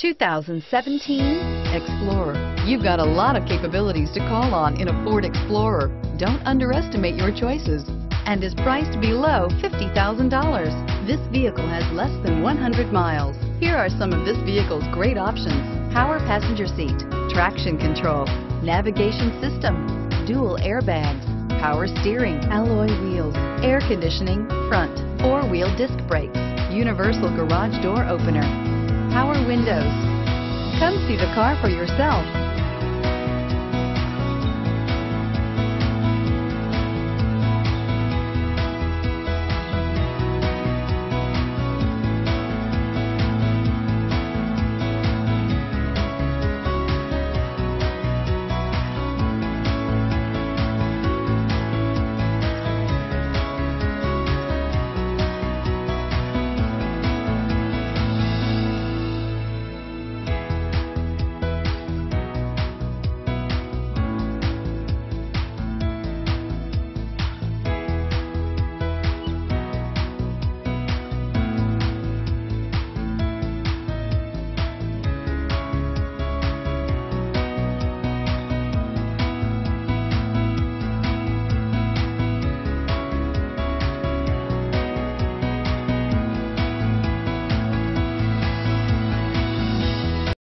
2017 Explorer. You've got a lot of capabilities to call on in a Ford Explorer. Don't underestimate your choices and is priced below $50,000. This vehicle has less than 100 miles. Here are some of this vehicle's great options. Power passenger seat, traction control, navigation system, dual airbags, power steering, alloy wheels, air conditioning, front, four-wheel disc brakes, universal garage door opener, power windows. Come see the car for yourself.